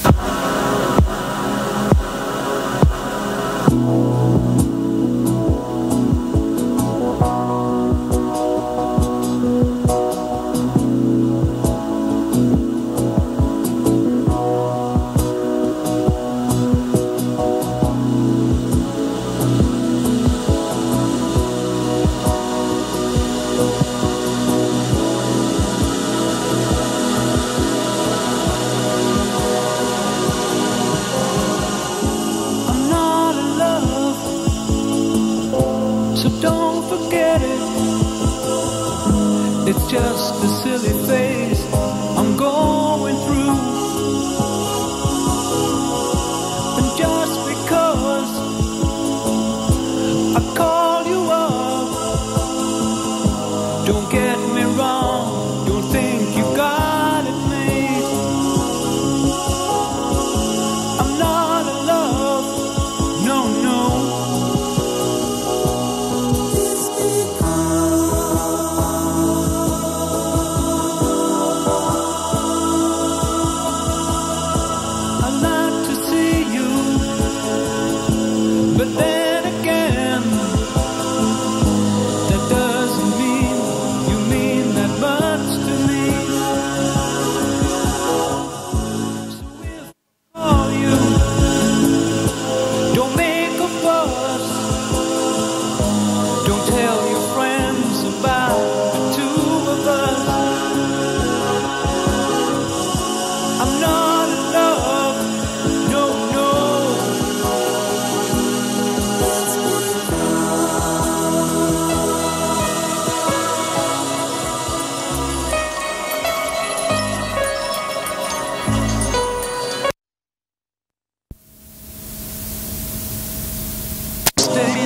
fun. So don't forget it. It's just a silly face. love. stay